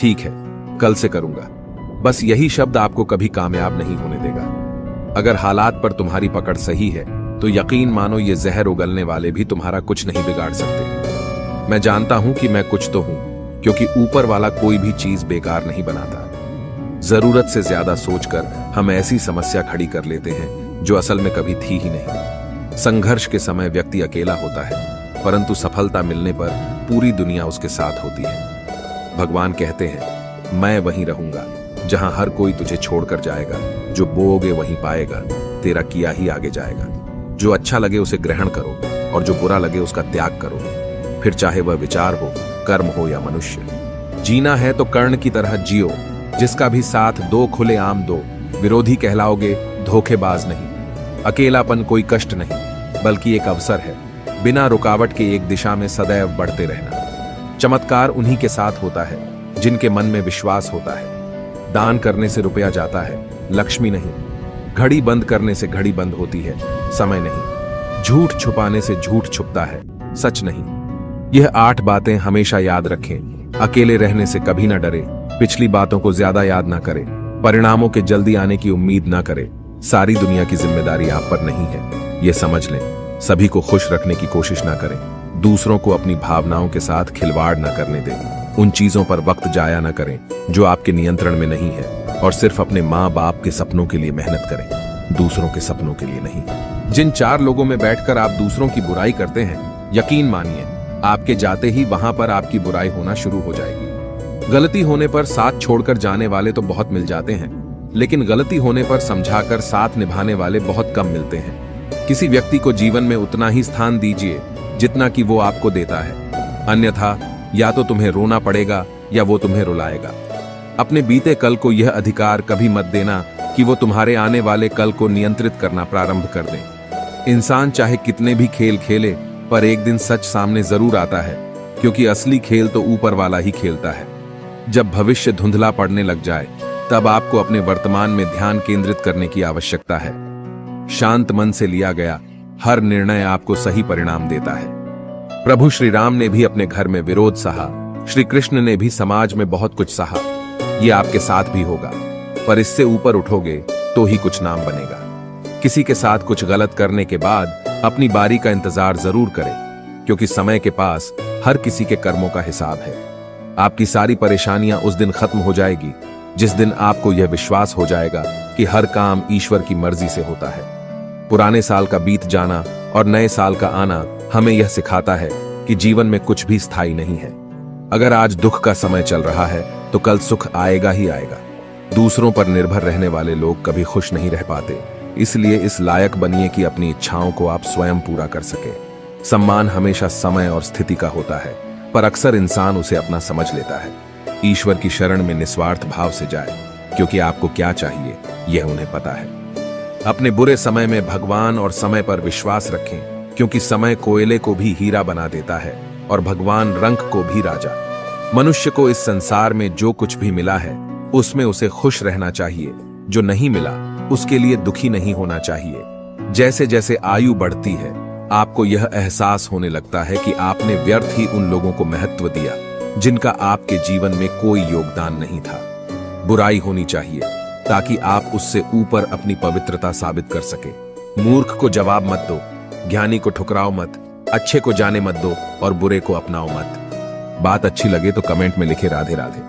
ठीक है, कल से करूँगा। बस यही शब्द आपको कभी कामयाब नहीं होने देगा। अगर हालात पर तुम्हारी पकड़ सही है तो यकीन मानो ये जहर उगलने वाले भी तुम्हारा कुछ नहीं बिगाड़ सकते। मैं जानता हूँ कि मैं कुछ तो हूँ, क्योंकि ऊपर वाला कोई भी चीज़ बेकार नहीं बनाता। ज़रूरत से ज़्यादा सोचकर हम ऐसी समस्या खड़ी कर लेते हैं, जो असल में कभी थी ही नहीं। संघर्ष के समय व्यक्ति अकेला होता है, परंतु सफलता मिलने पर पूरी दुनिया उसके साथ होती है। भगवान कहते हैं, मैं वहीं रहूँगा, जहाँ हर कोई तुझे छोड़कर जाएगा, जो बोओगे वहीं पाएगा, तेरा किया ही आगे जाएगा। जो अच्छा लगे उसे ग्रहण करो, और जो बुरा लगे उसका त्याग करो। फिर चाहे वह विचार हो, कर्म हो या मनुष्य। जीना है तो कर्ण की तरह जियो, जिसका भी साथ दो खुले आम दो, विरोधी कहलाओगे, धोखेबाज नहीं। अकेलापन कोई कष्ट नहीं, बल्कि एक अवसर है, बिना रुकावट के एक दिशा में सदैव बढ़ते रहना। चमत्कार उन्हीं के साथ होता है, जिनके मन में विश्वास होता है। दान करने से रुपया जाता है, लक्ष्मी नहीं। घड़ी बंद करने से घड़ी बंद होती है, समय नहीं। झूठ छुपाने से झूठ छुपता है, सच नहीं। यह आठ बातें हमेशा याद रखें। अकेले रहने से कभी ना डरे। पिछली बातों को ज़्यादा याद ना करें। परिणामों के जल्दी आने की उम्मीद ना करें। सारी दुनिया की ज़िम्मेदारी आप पर नहीं है। ये समझ लें। सभी को खुश रखने की कोशिश ना करें। दूसरों को अपनी भावनाओं के साथ खिलवाड़ न करने दें। उन चीज़ों पर वक्त जाया न करें, जो आपके नियंत्रण में नहीं है, और सिर्फ़ अपने माँ बाप के सपनों के लिए मेहनत करें, दूसरों के सपनों के लिए नहीं। जिन चार लोगों में बैठकर आप दूसरों की बुराई करते हैं, यकीन मानिए, आपके जाते ही वहाँ पर आपकी बुराई होना शुरू हो जाएगी। गलती होने पर साथ छोड़कर जाने वाले तो बहुत मिल जाते हैं, लेकिन गलती होने पर समझाकर साथ निभाने वाले बहुत कम मिलते हैं। किसी व्यक्ति को जीवन में उतना ही स्थान दीजिए, जितना कि वो आपको देता है। अन्यथा, या तो तुम्हें रोना पड़ेगा, या वो तुम्हें रुलाएगा। अपने बीते कल को यह अधिकार कभी मत देना कि वो तुम्हारे आने वाले कल को नियंत्रित करना प्रारंभ कर दें। इंसान चाहे कितने भी खेल खेले, पर एक दिन सच सामने ज़रूर आता है, क्योंकि असली खेल तो ऊपर वाला ही खेलता है। जब भविष्य धुंधला पड़ने लग जाए, तब आपको अपने वर्तमान में ध्यान केंद्रित करने की आवश्यकता है। शांत मन से लिया गया, हर निर्णय आपको सही परिणाम देता है। प्रभु श्री राम ने भी अपने घर में विरोध सहा श्री कृष्ण ने भी समाज में बहुत कुछ सहा। ये आपके साथ भी होगा, पर इससे ऊपर उठोगे तो ही कुछ नाम बनेगा। किसी के साथ कुछ गलत करने के बाद अपनी बारी का इंतज़ार ज़रूर करें, क्योंकि समय के पास हर किसी के कर्मों का हिसाब है। आपकी सारी परेशानियाँ उस दिन खत्म हो जाएगी, जिस दिन आपको यह विश्वास हो जाएगा कि हर काम ईश्वर की मर्ज़ी से होता है। पुराने साल का बीत जाना और नए साल का आना हमें यह सिखाता है कि जीवन में कुछ भी स्थायी नहीं है। अगर आज दुख का समय चल रहा है तो कल सुख आएगा ही आएगा। दूसरों पर निर्भर रहने वाले लोग कभी खुश नहीं रह पाते। इसलिए इस लायक बनिए कि अपनी इच्छाओं को आप स्वयं पूरा कर सके। सम्मान हमेशा समय और स्थिति का होता है, पर अक्सर इंसान उसे अपना समझ लेता है। ईश्वर की शरण में निस्वार्थ भाव से जाए, क्योंकि आपको क्या चाहिए, यह उन्हें पता है। अपने बुरे समय में भगवान और समय पर विश्वास रखें, क्योंकि समय कोयले को भी हीरा बना देता है और भगवान रंक को भी राजा। मनुष्य को इस संसार में जो कुछ भी मिला है, उसमें उसे खुश रहना चाहिए। जो नहीं मिला, उसके लिए दुखी नहीं होना चाहिए। जैसे जैसे आयु बढ़ती है, आपको यह एहसास होने लगता है कि आपने व्यर्थ ही उन लोगों को महत्व दिया, जिनका आपके जीवन में कोई योगदान नहीं था। बुराई होनी चाहिए। ताकि आप उससे ऊपर अपनी पवित्रता साबित कर सके। मूर्ख को जवाब मत दो, ज्ञानी को ठुकराओ मत, अच्छे को जाने मत दो और बुरे को अपनाओ मत। बात अच्छी लगे तो कमेंट में लिखे राधे राधे।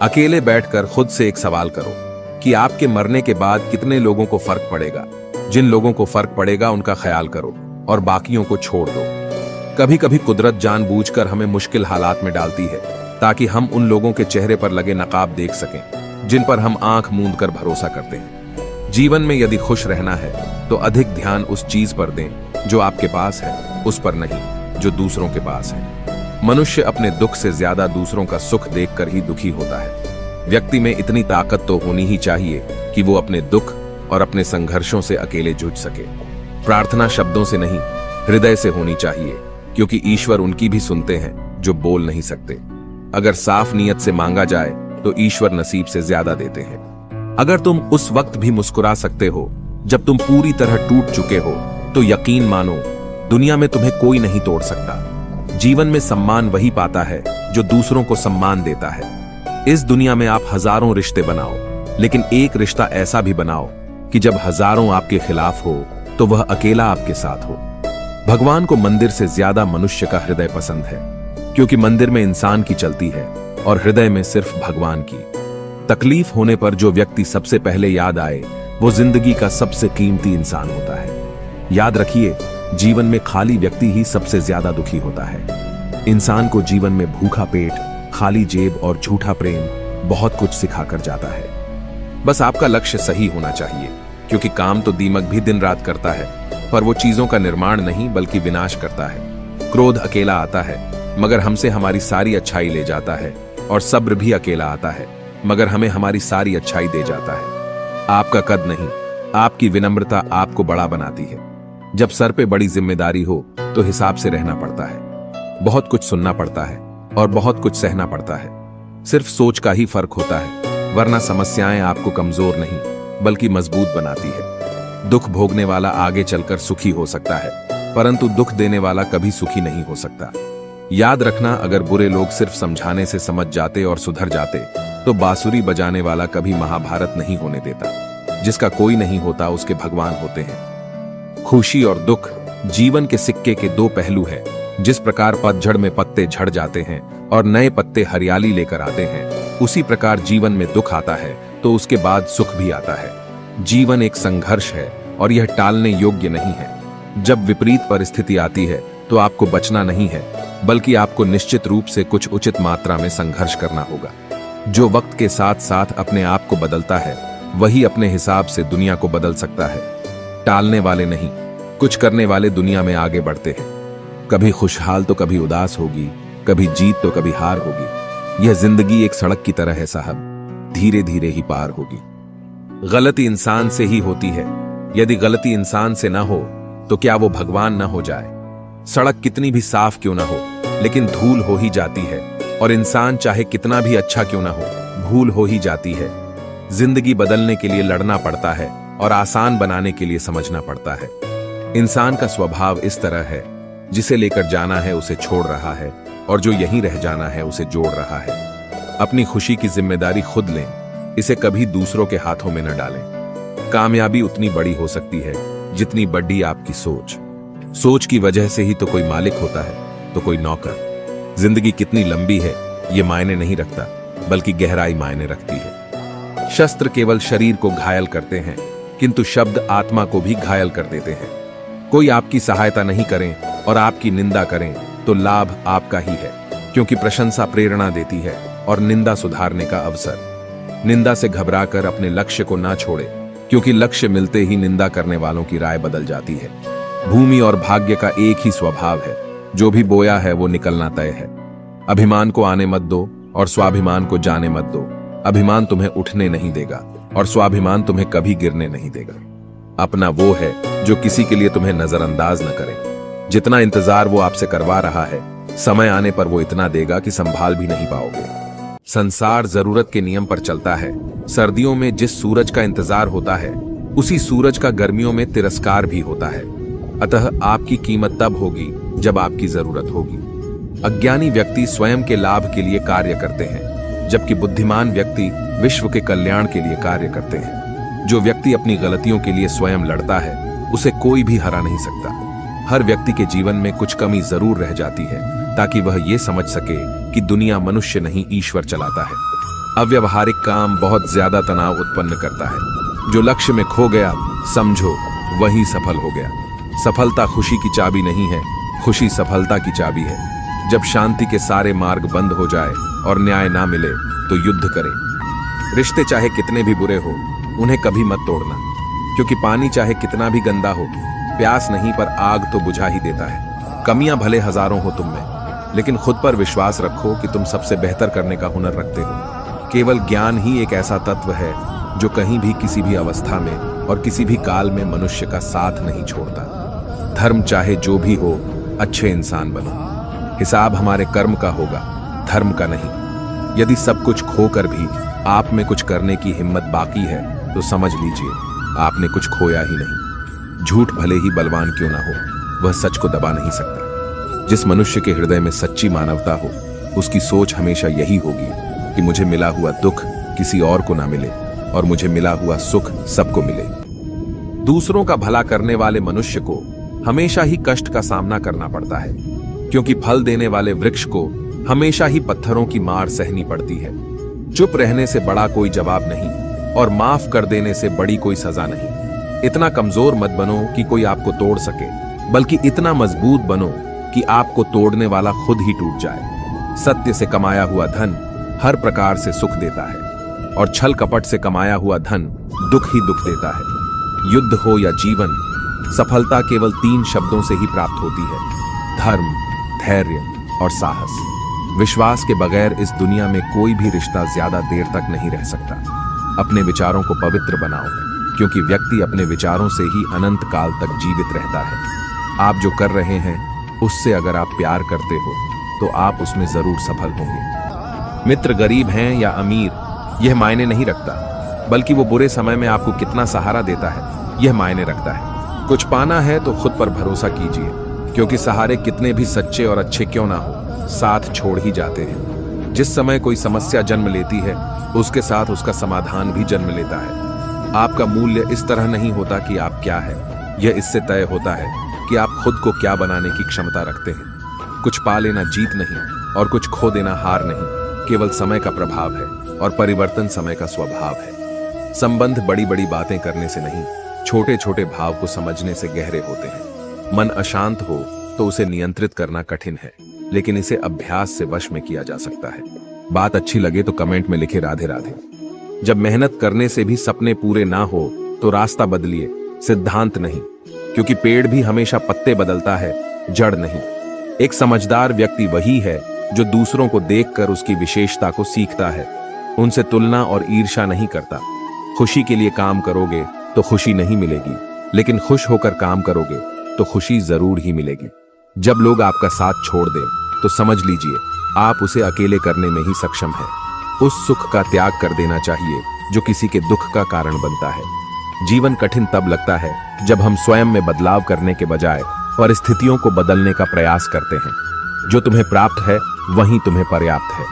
अकेले बैठकर खुद से एक सवाल करो कि आपके मरने के बाद कितने लोगों को फ़र्क पड़ेगा? जिन लोगों को फ़र्क पड़ेगा उनका ख्याल करो और बाकियों को छोड़ दो। कभी कभी कुदरत जानबूझकर हमें मुश्किल हालात में डालती है, ताकि हम उन लोगों के चेहरे पर लगे नकाब देख सकें। जिन पर हम आँख मूंद कर भरोसा करते हैं। जीवन में यदि खुश रहना है तो अधिक ध्यान उस चीज़ पर दें, जो आपके पास है, उस पर नहीं, जो दूसरों के पास है। मनुष्य अपने दुख से ज़्यादा दूसरों का सुख देखकर ही दुखी होता है। व्यक्ति में इतनी ताकत तो होनी ही चाहिए कि वो अपने दुख और अपने संघर्षों से अकेले जूझ सके। प्रार्थना शब्दों से नहीं, हृदय से होनी चाहिए, क्योंकि ईश्वर उनकी भी सुनते हैं, जो बोल नहीं सकते। अगर साफ़ नीयत से मांगा जाए तो ईश्वर नसीब से ज़्यादा देते हैं। अगर तुम उस वक्त भी मुस्कुरा सकते हो, जब तुम पूरी तरह टूट चुके हो तो यकीन मानो, दुनिया में तुम्हें कोई नहीं तोड़ सकता। जीवन में सम्मान वही पाता है, जो दूसरों को सम्मान देता है। इस दुनिया में आप हज़ारों रिश्ते बनाओ, लेकिन एक रिश्ता ऐसा भी बनाओ, कि जब हज़ारों आपके खिलाफ हो तो वह अकेला आपके साथ हो। भगवान को मंदिर से ज़्यादा मनुष्य का हृदय पसंद है, क्योंकि मंदिर में इंसान की चलती है। और हृदय में सिर्फ़ भगवान की। तकलीफ़ होने पर जो व्यक्ति सबसे पहले याद आए, वो ज़िंदगी का सबसे कीमती इंसान होता है। याद रखिए, जीवन में खाली व्यक्ति ही सबसे ज़्यादा दुखी होता है। इंसान को जीवन में भूखा पेट, खाली जेब और झूठा प्रेम बहुत कुछ सिखाकर जाता है। बस आपका लक्ष्य सही होना चाहिए, क्योंकि काम तो दीमक भी दिन रात करता है, पर वो चीज़ों का निर्माण नहीं, बल्कि विनाश करता है। क्रोध अकेला आता है, मगर हमसे हमारी सारी अच्छाई ले जाता है। और सब्र भी अकेला आता है, मगर हमें हमारी सारी अच्छाई दे जाता है। आपका कद नहीं, आपकी विनम्रता आपको बड़ा बनाती है। जब सर पे बड़ी ज़िम्मेदारी हो तो हिसाब से रहना पड़ता है। बहुत कुछ सुनना पड़ता है, और बहुत कुछ सहना पड़ता है। सिर्फ़ सोच का ही फ़र्क होता है, वरना समस्याएँ आपको कमज़ोर नहीं, बल्कि मज़बूत बनाती है। दुख भोगने वाला आगे चलकर सुखी हो सकता है, परंतु दुख देने वाला कभी सुखी नहीं हो सकता। याद रखना, अगर बुरे लोग सिर्फ़ समझाने से समझ जाते और सुधर जाते तो बांसुरी बजाने वाला कभी महाभारत नहीं होने देता। जिसका कोई नहीं होता, उसके भगवान होते हैं। खुशी और दुख जीवन के सिक्के के दो पहलू है, जिस प्रकार पतझड़ में पत्ते झड़ जाते हैं और नए पत्ते हरियाली लेकर आते हैं, उसी प्रकार जीवन में दुख आता है तो उसके बाद सुख भी आता है। जीवन एक संघर्ष है, और यह टालने योग्य नहीं है। जब विपरीत परिस्थिति आती है तो आपको बचना नहीं है, बल्कि आपको निश्चित रूप से कुछ उचित मात्रा में संघर्ष करना होगा। जो वक्त के साथ साथ अपने आप को बदलता है, वही अपने हिसाब से दुनिया को बदल सकता है। टालने वाले नहीं, कुछ करने वाले दुनिया में आगे बढ़ते हैं। कभी खुशहाल तो कभी उदास होगी, कभी जीत तो कभी हार होगी। यह ज़िंदगी एक सड़क की तरह है साहब धीरे धीरे ही पार होगी। गलती इंसान से ही होती है। यदि गलती इंसान से ना हो तो क्या वो भगवान ना हो जाए? सड़क कितनी भी साफ़ क्यों ना हो, लेकिन धूल हो ही जाती है। और इंसान चाहे कितना भी अच्छा क्यों ना हो, भूल हो ही जाती है। ज़िंदगी बदलने के लिए लड़ना पड़ता है और आसान बनाने के लिए समझना पड़ता है। इंसान का स्वभाव इस तरह है, जिसे लेकर जाना है उसे छोड़ रहा है, और जो यहीं रह जाना है उसे जोड़ रहा है। अपनी खुशी की ज़िम्मेदारी खुद लें, इसे कभी दूसरों के हाथों में न डालें। कामयाबी उतनी बड़ी हो सकती है, जितनी बड़ी आपकी सोच। सोच की वजह से ही तो कोई मालिक होता है तो कोई नौकर। ज़िंदगी कितनी लंबी है, ये मायने नहीं रखता, बल्कि गहराई मायने रखती है। शस्त्र केवल शरीर को घायल करते हैं, किंतु शब्द आत्मा को भी घायल कर देते हैं। कोई आपकी सहायता नहीं करें और आपकी निंदा करें तो लाभ आपका ही है, क्योंकि प्रशंसा प्रेरणा देती है और निंदा सुधारने का अवसर। निंदा से घबराकर अपने लक्ष्य को ना छोड़े, क्योंकि लक्ष्य मिलते ही निंदा करने वालों की राय बदल जाती है। भूमि और भाग्य का एक ही स्वभाव है। जो भी बोया है, वो निकलना तय है। अभिमान को आने मत दो और स्वाभिमान को जाने मत दो। अभिमान तुम्हें उठने नहीं देगा और स्वाभिमान तुम्हें कभी गिरने नहीं देगा। अपना वो है, जो किसी के लिए तुम्हें नजरअंदाज न करे। जितना इंतज़ार वो आपसे करवा रहा है, समय आने पर वो इतना देगा कि संभाल भी नहीं पाओगे। संसार ज़रूरत के नियम पर चलता है। सर्दियों में जिस सूरज का इंतज़ार होता है, उसी सूरज का गर्मियों में तिरस्कार भी होता है। अतः आपकी कीमत तब होगी जब आपकी ज़रूरत होगी। अज्ञानी व्यक्ति स्वयं के लाभ के लिए कार्य करते हैं, जबकि बुद्धिमान व्यक्ति विश्व के कल्याण के लिए कार्य करते हैं। जो व्यक्ति अपनी गलतियों के लिए स्वयं लड़ता है, उसे कोई भी हरा नहीं सकता। हर व्यक्ति के जीवन में कुछ कमी ज़रूर रह जाती है, ताकि वह ये समझ सके कि दुनिया मनुष्य नहीं, ईश्वर चलाता है। अव्यवहारिक काम बहुत ज़्यादा तनाव उत्पन्न करता है। जो लक्ष्य में खो गया, समझो, वही सफल हो गया। सफलता खुशी की चाबी नहीं है, खुशी सफलता की चाबी है। जब शांति के सारे मार्ग बंद हो जाए और न्याय ना मिले तो युद्ध करें। रिश्ते चाहे कितने भी बुरे हो, उन्हें कभी मत तोड़ना, क्योंकि पानी चाहे कितना भी गंदा हो, प्यास नहीं पर आग तो बुझा ही देता है। कमियाँ भले हज़ारों हो तुम में, लेकिन खुद पर विश्वास रखो कि तुम सबसे बेहतर करने का हुनर रखते हो। केवल ज्ञान ही एक ऐसा तत्व है, जो कहीं भी किसी भी अवस्था में और किसी भी काल में मनुष्य का साथ नहीं छोड़ता। धर्म चाहे जो भी हो, अच्छे इंसान बनो। हिसाब हमारे कर्म का होगा, धर्म का नहीं। यदि सब कुछ खोकर भी आप में कुछ करने की हिम्मत बाकी है तो समझ लीजिए, आपने कुछ खोया ही नहीं। झूठ भले ही बलवान क्यों ना हो, वह सच को दबा नहीं सकता। जिस मनुष्य के हृदय में सच्ची मानवता हो, उसकी सोच हमेशा यही होगी कि मुझे मिला हुआ दुख किसी और को ना मिले, और मुझे मिला हुआ सुख सबको मिले। दूसरों का भला करने वाले मनुष्य को हमेशा ही कष्ट का सामना करना पड़ता है, क्योंकि फल देने वाले वृक्ष को हमेशा ही पत्थरों की मार सहनी पड़ती है। चुप रहने से बड़ा कोई जवाब नहीं, और माफ़ कर देने से बड़ी कोई सजा नहीं। इतना कमज़ोर मत बनो कि कोई आपको तोड़ सके, बल्कि इतना मज़बूत बनो कि आपको तोड़ने वाला खुद ही टूट जाए। सत्य से कमाया हुआ धन हर प्रकार से सुख देता है, और छल कपट से कमाया हुआ धन दुख ही दुख देता है। युद्ध हो या जीवन सफलता केवल तीन शब्दों से ही प्राप्त होती है, धर्म, धैर्य और साहस। विश्वास के बगैर इस दुनिया में कोई भी रिश्ता ज़्यादा देर तक नहीं रह सकता। अपने विचारों को पवित्र बनाओ, क्योंकि व्यक्ति अपने विचारों से ही अनंत काल तक जीवित रहता है। आप जो कर रहे हैं, उससे अगर आप प्यार करते हो तो आप उसमें ज़रूर सफल होंगे। मित्र गरीब हैं या अमीर, यह मायने नहीं रखता, बल्कि वो बुरे समय में आपको कितना सहारा देता है, यह मायने रखता है। कुछ पाना है तो खुद पर भरोसा कीजिए, क्योंकि सहारे कितने भी सच्चे और अच्छे क्यों ना हो, साथ छोड़ ही जाते हैं। जिस समय कोई समस्या जन्म लेती है, उसके साथ उसका समाधान भी जन्म लेता है। आपका मूल्य इस तरह नहीं होता कि आप क्या है। यह इससे तय होता है कि आप खुद को क्या बनाने की क्षमता रखते हैं। कुछ पा लेना जीत नहीं, और कुछ खो देना हार नहीं, केवल समय का प्रभाव है, और परिवर्तन समय का स्वभाव है। संबंध बड़ी बड़ी बातें करने से नहीं छोटे छोटे भाव को समझने से गहरे होते हैं। मन अशांत हो तो उसे नियंत्रित करना कठिन है, लेकिन इसे अभ्यास से वश में किया जा सकता है। बात अच्छी लगे तो कमेंट में लिखे राधे राधे। जब मेहनत करने से भी सपने पूरे ना हो तो रास्ता बदलिए, सिद्धांत नहीं, क्योंकि पेड़ भी हमेशा पत्ते बदलता है, जड़ नहीं। एक समझदार व्यक्ति वही है, जो दूसरों को देखकर उसकी विशेषता को सीखता है। उनसे तुलना और ईर्षा नहीं करता। खुशी के लिए काम करोगे तो खुशी नहीं मिलेगी। लेकिन खुश होकर काम करोगे तो खुशी ज़रूर ही मिलेगी। जब लोग आपका साथ छोड़ दें तो समझ लीजिए, आप उसे अकेले करने में ही सक्षम है। उस सुख का त्याग कर देना चाहिए, जो किसी के दुख का कारण बनता है। जीवन कठिन तब लगता है, जब हम स्वयं में बदलाव करने के बजाय परिस्थितियों को बदलने का प्रयास करते हैं। जो तुम्हें प्राप्त है, वही तुम्हें पर्याप्त है।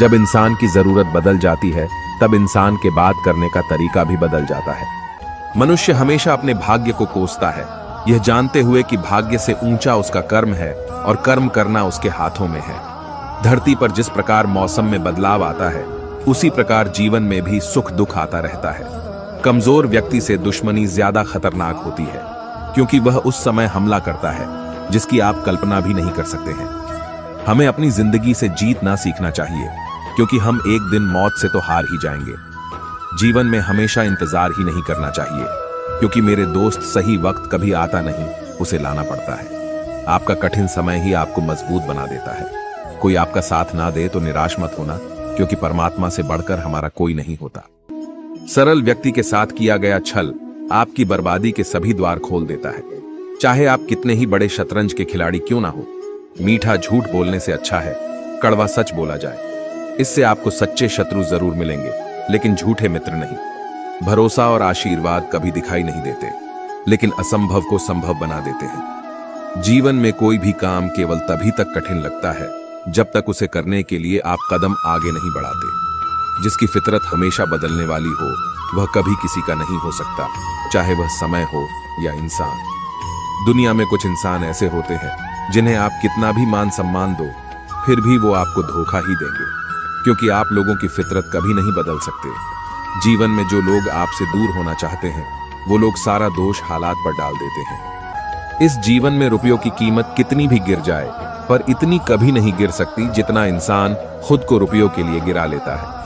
जब इंसान की ज़रूरत बदल जाती है, तब इंसान के बात करने का तरीका भी बदल जाता है। मनुष्य हमेशा अपने भाग्य को कोसता है। यह जानते हुए कि भाग्य से ऊँचा उसका कर्म है और कर्म करना उसके हाथों में है। धरती पर जिस प्रकार मौसम में बदलाव आता है, उसी प्रकार जीवन में भी सुख दुख आता रहता है। कमज़ोर व्यक्ति से दुश्मनी ज़्यादा खतरनाक होती है, क्योंकि वह उस समय हमला करता है, जिसकी आप कल्पना भी नहीं कर सकते हैं। हमें अपनी ज़िंदगी से जीत ना सीखना चाहिए, क्योंकि हम एक दिन मौत से तो हार ही जाएँगे। जीवन में हमेशा इंतज़ार ही नहीं करना चाहिए, क्योंकि मेरे दोस्त सही वक्त कभी आता नहीं, उसे लाना पड़ता है। आपका कठिन समय ही आपको मज़बूत बना देता है। कोई आपका साथ ना दे तो निराश मत होना, क्योंकि परमात्मा से बढ़कर हमारा कोई नहीं होता। सरल व्यक्ति के साथ किया गया छल आपकी बर्बादी के सभी द्वार खोल देता है। चाहे आप कितने ही बड़े शतरंज के खिलाड़ी क्यों ना हो, मीठा झूठ बोलने से अच्छा है, कड़वा सच बोला जाए। इससे आपको सच्चे शत्रु ज़रूर मिलेंगे। लेकिन झूठे मित्र नहीं। भरोसा और आशीर्वाद कभी दिखाई नहीं देते, लेकिन असंभव को संभव बना देते हैं। जीवन में कोई भी काम केवल तभी तक कठिन लगता है, जब तक उसे करने के लिए आप कदम आगे नहीं बढ़ाते। जिसकी फितरत हमेशा बदलने वाली हो, वह कभी किसी का नहीं हो सकता, चाहे वह समय हो या इंसान। दुनिया में कुछ इंसान ऐसे होते हैं, जिन्हें आप कितना भी मान सम्मान दो, फिर भी वो आपको धोखा ही देंगे। क्योंकि आप लोगों की फितरत कभी नहीं बदल सकते। जीवन में जो लोग आपसे दूर होना चाहते हैं, वो लोग सारा दोष हालात पर डाल देते हैं। इस जीवन में रुपयों की कीमत कितनी भी गिर जाए, पर इतनी कभी नहीं गिर सकती जितना इंसान खुद को रुपयों के लिए गिरा लेता है।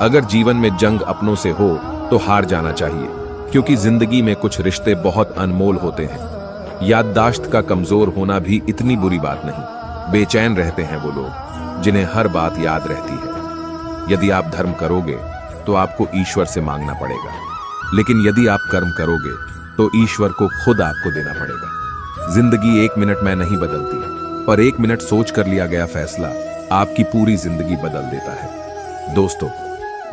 अगर जीवन में जंग अपनों से हो तो हार जाना चाहिए, क्योंकि ज़िंदगी में कुछ रिश्ते बहुत अनमोल होते हैं। याददाश्त का कमज़ोर होना भी इतनी बुरी बात नहीं। बेचैन रहते हैं वो लोग, जिन्हें हर बात याद रहती है। यदि आप धर्म करोगे तो आपको ईश्वर से मांगना पड़ेगा। लेकिन यदि आप कर्म करोगे तो ईश्वर को खुद आपको देना पड़ेगा। ज़िंदगी एक मिनट में नहीं बदलती पर एक मिनट सोच कर लिया गया फैसला आपकी पूरी ज़िंदगी बदल देता है। दोस्तों,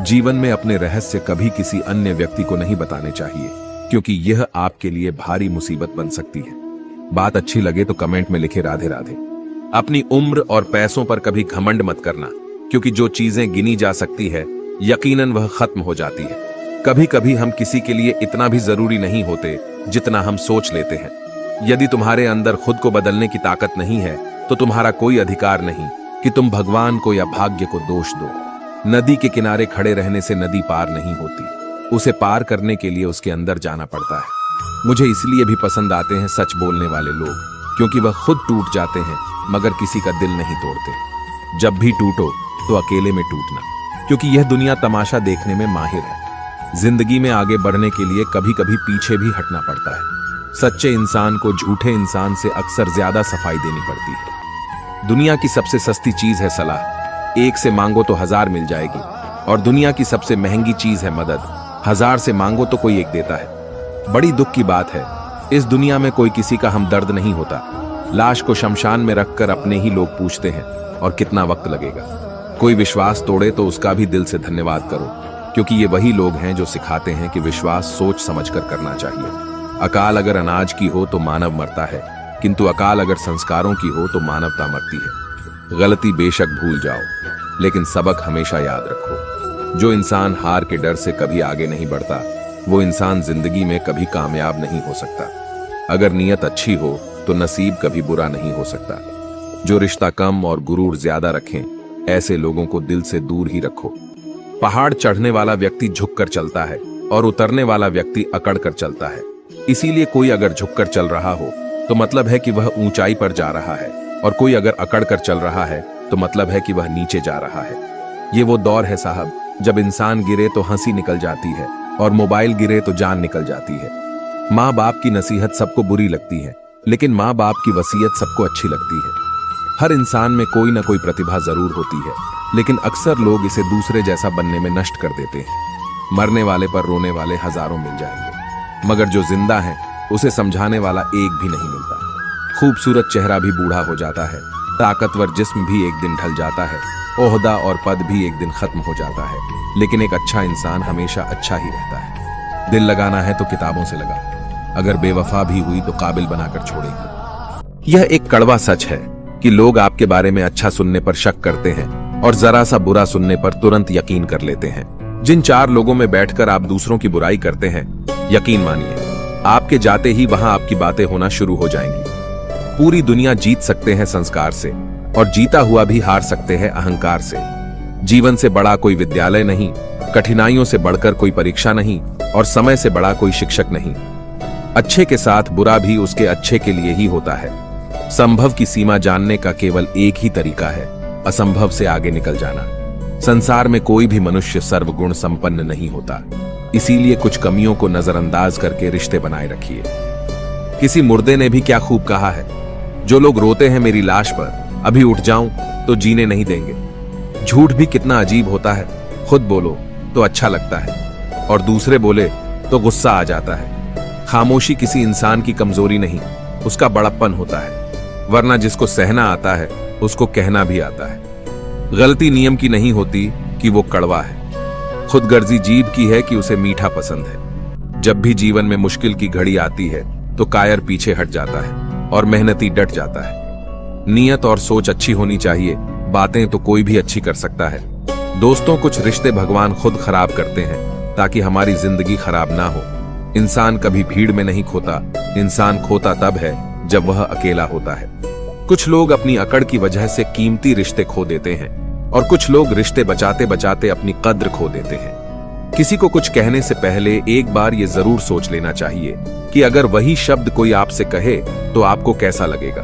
जीवन में अपने रहस्य कभी किसी अन्य व्यक्ति को नहीं बताने चाहिए, क्योंकि यह आपके लिए भारी मुसीबत बन सकती है। बात अच्छी लगे तो कमेंट में लिखे राधे राधे अपनी उम्र और पैसों पर कभी घमंड मत करना। क्योंकि जो चीज़ें गिनी जा सकती है, यकीनन वह खत्म हो जाती है। कभी कभी हम किसी के लिए इतना भी ज़रूरी नहीं होते, जितना हम सोच लेते हैं। यदि तुम्हारे अंदर खुद को बदलने की ताकत नहीं है तो तुम्हारा कोई अधिकार नहीं कि तुम भगवान को या भाग्य को दोष दो। नदी के किनारे खड़े रहने से नदी पार नहीं होती। उसे पार करने के लिए उसके अंदर जाना पड़ता है। मुझे इसलिए भी पसंद आते हैं सच बोलने वाले लोग, क्योंकि वह खुद टूट जाते हैं, मगर किसी का दिल नहीं तोड़ते। जब भी टूटो तो अकेले में टूटना, क्योंकि यह दुनिया तमाशा देखने में माहिर है। ज़िंदगी में आगे बढ़ने के लिए कभी कभी पीछे भी हटना पड़ता है। सच्चे इंसान को झूठे इंसान से अक्सर ज़्यादा सफ़ाई देनी पड़ती है। दुनिया की सबसे सस्ती चीज़ है सलाह। एक से मांगो तो हज़ार मिल जाएगी, और दुनिया की सबसे महँगी चीज़ है मदद। हज़ार से मांगो तो कोई एक देता है। बड़ी दुख की बात है, इस दुनिया में कोई किसी का हमदर्द नहीं होता। लाश को शमशान में रखकर अपने ही लोग पूछते हैं, और कितना वक्त लगेगा। कोई विश्वास तोड़े तो उसका भी दिल से धन्यवाद करो, क्योंकि ये वही लोग हैं जो सिखाते हैं कि विश्वास सोच समझकर करना चाहिए। अकाल अगर अनाज की हो तो मानव मरता है, किंतु अकाल अगर संस्कारों की हो तो मानवता मरती है। गलती बेशक भूल जाओ, लेकिन सबक हमेशा याद रखो। जो इंसान हार के डर से कभी आगे नहीं बढ़ता, वो इंसान ज़िंदगी में कभी कामयाब नहीं हो सकता। अगर नीयत अच्छी हो तो नसीब कभी बुरा नहीं हो सकता। जो रिश्ता कम और गुरूर ज़्यादा रखें ऐसे लोगों को दिल से दूर ही रखो। पहाड़ चढ़ने वाला व्यक्ति झुक कर चलता है और उतरने वाला व्यक्ति अकड़ कर चलता है। इसीलिए कोई अगर झुककर चल रहा हो तो मतलब है कि वह ऊंचाई पर जा रहा है, और कोई अगर अकड़ कर चल रहा है तो मतलब है कि वह नीचे जा रहा है। ये वो दौर है साहब, जब इंसान गिरे तो हँसी निकल जाती है, और मोबाइल गिरे तो जान निकल जाती है। माँ बाप की नसीहत सबको बुरी लगती है, लेकिन माँ बाप की वसीयत सबको अच्छी लगती है। हर इंसान में कोई ना कोई प्रतिभा ज़रूर होती है, लेकिन अक्सर लोग इसे दूसरे जैसा बनने में नष्ट कर देते हैं। मरने वाले पर रोने वाले हज़ारों मिल जाएँगे, मगर जो ज़िंदा है, उसे समझाने वाला एक भी नहीं मिलता। खूबसूरत चेहरा भी बूढ़ा हो जाता है, ताकतवर जिस्म भी एक दिन ढल जाता है, ओहदा और पद भी एक दिन खत्म हो जाता है, लेकिन एक अच्छा इंसान हमेशा अच्छा ही रहता है। दिल लगाना है तो किताबों से लगा, अगर बेवफा भी हुई तो काबिल बनाकर छोड़ेगी। यह एक कड़वा सच है। कि लोग आपके बारे में अच्छा सुनने पर शक करते हैं और जरा सा बुरा सुनने पर तुरंत यकीन कर लेते हैं। जिन चार लोगों में बैठकर आप दूसरों की बुराई करते हैं, यकीन मानिए, आपके जाते ही वहाँ आपकी बातें होना शुरू हो जाएँगी। पूरी दुनिया जीत सकते हैं संस्कार से और जीता हुआ भी हार सकते हैं अहंकार से। जीवन से बड़ा कोई विद्यालय नहीं, कठिनाइयों से बढ़कर कोई परीक्षा नहीं और समय से बड़ा कोई शिक्षक नहीं। अच्छे के साथ बुरा भी उसके अच्छे के लिए ही होता है। संभव की सीमा जानने का केवल एक ही तरीका है, असंभव से आगे निकल जाना। संसार में कोई भी मनुष्य सर्वगुण संपन्न नहीं होता। इसीलिए कुछ कमियों को नजरअंदाज करके रिश्ते बनाए रखिए। किसी मुर्दे ने भी क्या खूब कहा है? जो लोग रोते हैं मेरी लाश पर, अभी उठ जाऊँ तो जीने नहीं देंगे। झूठ भी कितना अजीब होता है। खुद बोलो तो अच्छा लगता है, और दूसरे बोले तो गुस्सा आ जाता है। खामोशी किसी इंसान की कमज़ोरी नहीं, उसका बड़प्पन होता है। वरना जिसको सहना आता है, उसको कहना भी आता है। गलती नियम की नहीं होती कि वो कड़वा है। खुदगर्जी जीव की है कि उसे मीठा पसंद है। जब भी जीवन में मुश्किल की घड़ी आती है तो कायर पीछे हट जाता है और मेहनती डट जाता है। नियत और सोच अच्छी होनी चाहिए, बातें तो कोई भी अच्छी कर सकता है। दोस्तों, कुछ रिश्ते भगवान खुद खराब करते हैं, ताकि हमारी ज़िंदगी खराब ना हो। इंसान कभी भीड़ में नहीं खोता, इंसान खोता तब है जब वह अकेला होता है। कुछ लोग अपनी अकड़ की वजह से कीमती रिश्ते खो देते हैं और कुछ लोग रिश्ते बचाते बचाते अपनी कद्र खो देते हैं। किसी को कुछ कहने से पहले एक बार ये ज़रूर सोच लेना चाहिए कि अगर वही शब्द कोई आपसे कहे तो आपको कैसा लगेगा?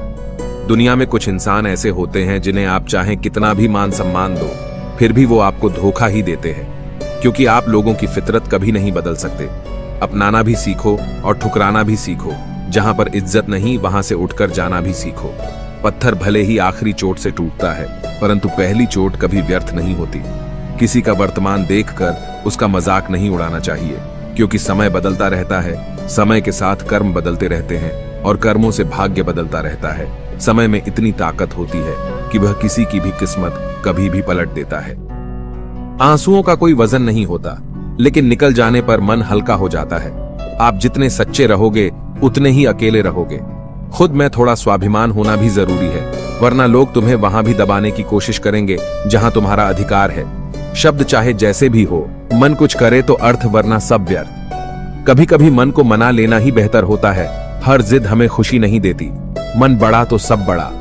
दुनिया में कुछ इंसान ऐसे होते हैं जिन्हें आप चाहें कितना भी मान सम्मान दो, फिर भी वो आपको धोखा ही देते हैं। क्योंकि आप लोगों की फितरत कभी नहीं बदल सकते। अपनाना भी सीखो और ठुकराना भी सीखो। जहाँ पर इज़्ज़त नहीं, वहाँ से उठकर जाना भी सीखो। पत्थर भले ही आखिरी चोट से टूटता है, परंतु पहली चोट कभी व्यर्थ नहीं होती। किसी का वर्तमान देखकर उसका मज़ाक नहीं उड़ाना चाहिए, क्योंकि समय बदलता रहता है, समय के साथ कर्म बदलते रहते हैं, और कर्मों से भाग्य बदलता रहता है। समय में इतनी ताकत होती है कि वह किसी की भी किस्मत कभी भी पलट देता है। आंसुओं का कोई वज़न नहीं होता, लेकिन निकल जाने पर मन हल्का हो जाता है। आप जितने सच्चे रहोगे उतने ही अकेले रहोगे। खुद में थोड़ा स्वाभिमान होना भी ज़रूरी है, वरना लोग तुम्हें वहाँ भी दबाने की कोशिश करेंगे, जहाँ तुम्हारा अधिकार है। शब्द चाहे जैसे भी हो, मन कुछ करे तो अर्थ वरना सब व्यर्थ। कभी कभी मन को मना लेना ही बेहतर होता है, हर जिद हमें खुशी नहीं देती। मन बड़ा तो सब बड़ा।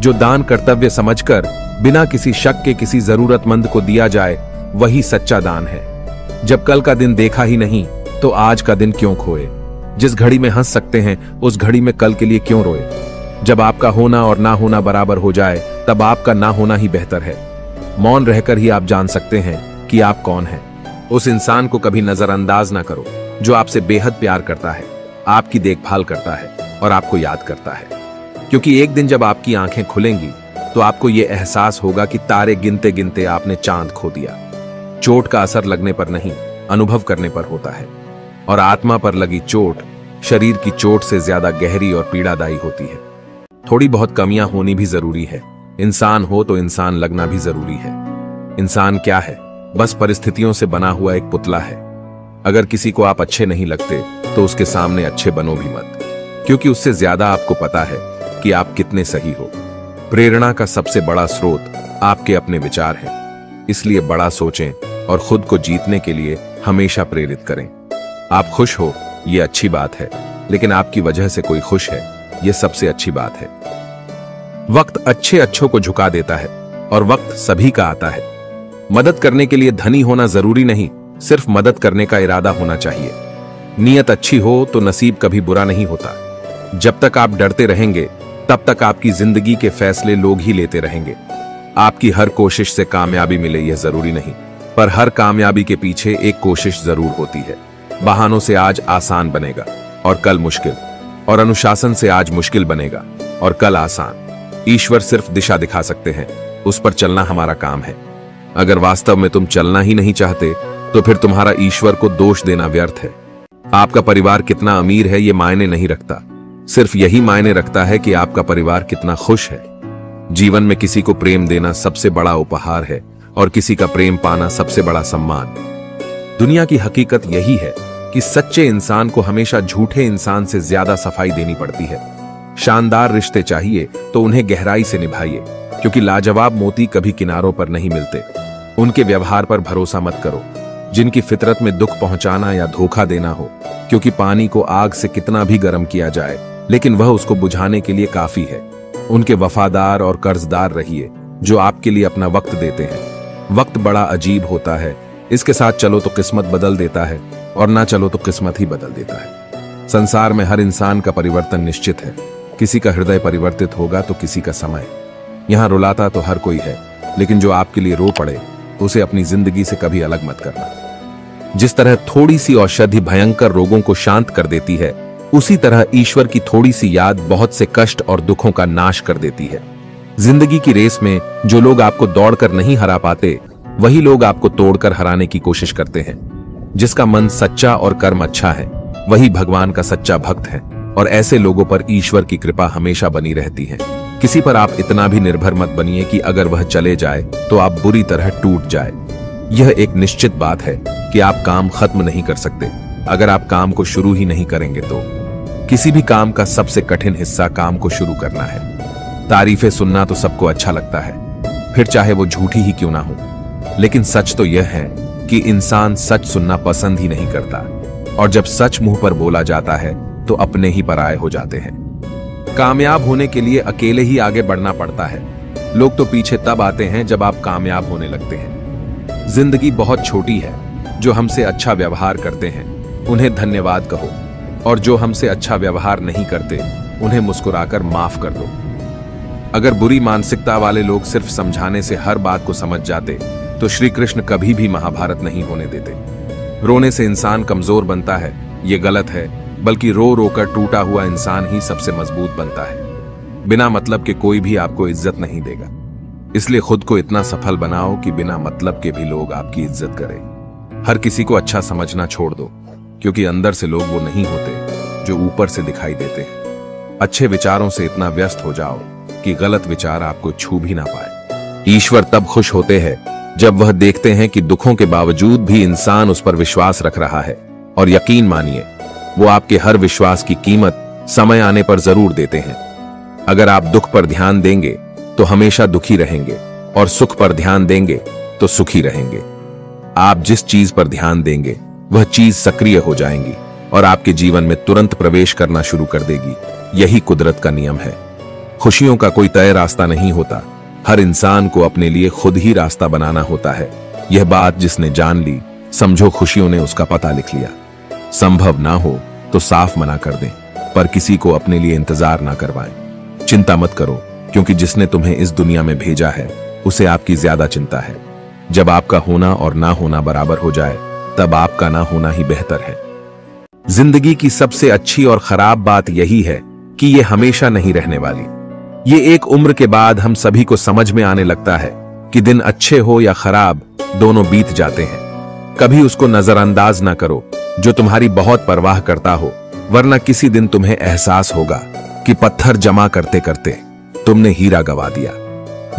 जो दान कर्तव्य समझकर, बिना किसी शक के किसी जरूरतमंद को दिया जाए, वही सच्चा दान है। जब कल का दिन देखा ही नहीं तो आज का दिन क्यों खोए? जिस घड़ी में हंस सकते हैं, उस घड़ी में कल के लिए क्यों रोए? जब आपका होना और ना होना बराबर हो जाए, तब आपका ना होना ही बेहतर है। मौन रहकर ही आप जान सकते हैं कि आप कौन हैं। उस इंसान को कभी नजरअंदाज ना करो, जो आपसे बेहद प्यार करता है, आपकी देखभाल करता है और आपको याद करता है। क्योंकि एक दिन जब आपकी आँखें खुलेंगी तो आपको यह एहसास होगा कि तारे गिनते गिनते आपने चाँद खो दिया। चोट का असर लगने पर नहीं, अनुभव करने पर होता है। और आत्मा पर लगी चोट शरीर की चोट से ज़्यादा गहरी और पीड़ादायी होती है। थोड़ी बहुत कमियाँ होनी भी ज़रूरी है। इंसान हो तो इंसान लगना भी ज़रूरी है। इंसान क्या है? बस परिस्थितियों से बना हुआ एक पुतला है। अगर किसी को आप अच्छे नहीं लगते तो उसके सामने अच्छे बनो भी मत। क्योंकि उससे ज़्यादा आपको पता है कि आप कितने सही हो। प्रेरणा का सबसे बड़ा स्रोत आपके अपने विचार हैं। इसलिए बड़ा सोचें और खुद को जीतने के लिए हमेशा प्रेरित करें। आप खुश हो, ये अच्छी बात है, लेकिन आपकी वजह से कोई खुश है, ये सबसे अच्छी बात है। वक्त अच्छे अच्छों को झुका देता है, और वक्त सभी का आता है। मदद करने के लिए धनी होना ज़रूरी नहीं, सिर्फ़ मदद करने का इरादा होना चाहिए। नीयत अच्छी हो तो नसीब कभी बुरा नहीं होता। जब तक आप डरते रहेंगे, तब तक आपकी ज़िंदगी के फैसले लोग ही लेते रहेंगे। आपकी हर कोशिश से कामयाबी मिले, यह ज़रूरी नहीं, पर हर कामयाबी के पीछे एक कोशिश ज़रूर होती है। बहानों से आज आसान बनेगा, और कल मुश्किल, और अनुशासन से आज मुश्किल बनेगा, और कल आसान। ईश्वर सिर्फ़ दिशा दिखा सकते हैं, उस पर चलना हमारा काम है। अगर वास्तव में तुम चलना ही नहीं चाहते तो फिर तुम्हारा ईश्वर को दोष देना व्यर्थ है। आपका परिवार कितना अमीर है, ये मायने नहीं रखता। सिर्फ़ यही मायने रखता है कि आपका परिवार कितना खुश है। जीवन में किसी को प्रेम देना सबसे बड़ा उपहार है, और किसी का प्रेम पाना सबसे बड़ा सम्मान। दुनिया की हकीकत यही है कि सच्चे इंसान को हमेशा झूठे इंसान से ज़्यादा सफ़ाई देनी पड़ती है। शानदार रिश्ते चाहिए तो उन्हें गहराई से निभाइए, क्योंकि लाजवाब मोती कभी किनारों पर नहीं मिलते। उनके व्यवहार पर भरोसा मत करो। जिनकी फितरत में दुख पहुंचाना या धोखा देना हो, क्योंकि पानी को आग से कितना भी गर्म किया जाए, लेकिन वह उसको बुझाने के लिए काफ़ी है। उनके वफादार और कर्जदार रहिए, जो आपके लिए अपना वक्त देते हैं। वक्त बड़ा अजीब होता है इसके साथ चलो तो किस्मत बदल देता है और ना चलो तो किस्मत ही बदल देता है। संसार में हर इंसान का परिवर्तन निश्चित है। किसी का हृदय परिवर्तित होगा तो किसी का समय। यहाँ रुलाता तो हर कोई है, लेकिन जो आपके लिए रो पड़े, उसे अपनी ज़िंदगी से कभी अलग मत करना। जिस तरह थोड़ी सी औषधि भयंकर रोगों को शांत कर देती है, उसी तरह ईश्वर की थोड़ी सी याद बहुत से कष्ट और दुखों का नाश कर देती है। ज़िंदगी की रेस में जो लोग आपको दौड़कर नहीं हरा पाते वही लोग आपको तोड़कर हराने की कोशिश करते हैं। जिसका मन सच्चा और कर्म अच्छा है, वही भगवान का सच्चा भक्त है, और ऐसे लोगों पर ईश्वर की कृपा हमेशा बनी रहती है। किसी पर आप इतना भी निर्भर मत बनिए कि अगर वह चले जाए तो आप बुरी तरह टूट जाए। यह एक निश्चित बात है कि आप काम खत्म नहीं कर सकते। अगर आप काम को शुरू ही नहीं करेंगे तो। किसी भी काम का सबसे कठिन हिस्सा काम को शुरू करना है। तारीफें सुनना तो सबको अच्छा लगता है। फिर चाहे वो झूठी ही क्यों ना हो। लेकिन सच तो यह है कि इंसान सच सुनना पसंद ही नहीं करता, और जब सच मुँह पर बोला जाता है तो अपने ही पराये हो जाते हैं। कामयाब होने के लिए अकेले ही आगे बढ़ना पड़ता है। लोग तो पीछे तब आते हैं जब आप कामयाब होने लगते हैं। ज़िंदगी बहुत छोटी है, जो हमसे अच्छा व्यवहार करते हैं, उन्हें धन्यवाद कहो, और जो हमसे अच्छा व्यवहार नहीं करते, उन्हें मुस्कुराकर माफ़ कर दो। अगर बुरी मानसिकता वाले लोग सिर्फ़ समझाने से हर बात को समझ जाते तो श्री कृष्ण कभी भी महाभारत नहीं होने देते। रोने से इंसान कमज़ोर बनता है, ये गलत है, बल्कि रो रो कर टूटा हुआ इंसान ही सबसे मज़बूत बनता है। बिना मतलब के कोई भी आपको इज़्ज़त नहीं देगा। इसलिए खुद को इतना सफल बनाओ कि बिना मतलब के भी लोग आपकी इज़्ज़त करें। हर किसी को अच्छा समझना छोड़ दो, क्योंकि अंदर से लोग वो नहीं होते, जो ऊपर से दिखाई देते हैं। अच्छे विचारों से इतना व्यस्त हो जाओ कि गलत विचार आपको छू भी ना पाए। ईश्वर तब खुश होते हैं जब वह देखते हैं कि दुखों के बावजूद भी इंसान उस पर विश्वास रख रहा है, और यकीन मानिए, वो आपके हर विश्वास की कीमत समय आने पर ज़रूर देते हैं। अगर आप दुख पर ध्यान देंगे तो हमेशा दुखी रहेंगे, और सुख पर ध्यान देंगे तो सुखी रहेंगे। आप जिस चीज़ पर ध्यान देंगे, वह चीज़ सक्रिय हो जाएँगी, और आपके जीवन में तुरंत प्रवेश करना शुरू कर देगी। यही कुदरत का नियम है। खुशियों का कोई तय रास्ता नहीं होता। हर इंसान को अपने लिए खुद ही रास्ता बनाना होता है। यह बात जिसने जान ली, समझो खुशियों ने उसका पता लिख लिया। संभव ना हो तो साफ़ मना कर दें, पर किसी को अपने लिए इंतज़ार ना करवाएँ। चिंता मत करो, क्योंकि जिसने तुम्हें इस दुनिया में भेजा है, उसे आपकी ज़्यादा चिंता है। जब आपका होना और ना होना बराबर हो जाए, तब आपका ना होना ही बेहतर है। ज़िंदगी की सबसे अच्छी और खराब बात यही है कि ये हमेशा नहीं रहने वाली। ये एक उम्र के बाद हम सभी को समझ में आने लगता है कि दिन अच्छे हो या खराब, दोनों बीत जाते हैं। कभी उसको नजरअंदाज ना करो, जो तुम्हारी बहुत परवाह करता हो, वरना किसी दिन तुम्हें एहसास होगा कि पत्थर जमा करते करते तुमने हीरा गवा दिया।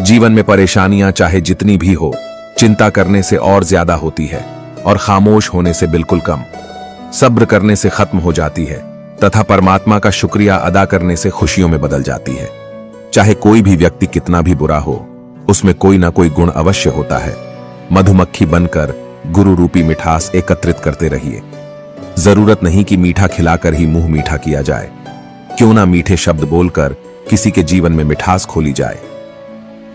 जीवन में परेशानियाँ चाहे जितनी भी हो, चिंता करने से और ज़्यादा होती है और खामोश होने से बिल्कुल कम। सब्र करने से खत्म हो जाती है, तथा परमात्मा का शुक्रिया अदा करने से खुशियों में बदल जाती है। चाहे कोई भी व्यक्ति कितना भी बुरा हो, उसमें कोई ना कोई गुण अवश्य होता है। मधुमक्खी बनकर गुरु रूपी मिठास एकत्रित करते रहिए। ज़रूरत नहीं कि मीठा खिलाकर ही मुँह मीठा किया जाए। क्यों ना मीठे शब्द बोलकर किसी के जीवन में मिठास खोली जाए।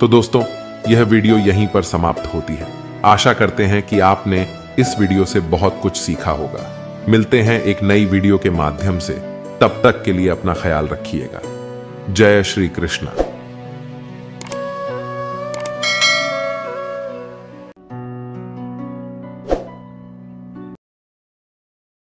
तो दोस्तों, यह वीडियो यहीं पर समाप्त होती है। आशा करते हैं कि आपने इस वीडियो से बहुत कुछ सीखा होगा। मिलते हैं एक नई वीडियो के माध्यम से। तब तक के लिए अपना ख्याल रखिएगा। जय श्री कृष्ण।